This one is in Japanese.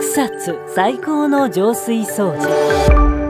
草津最高の浄水掃除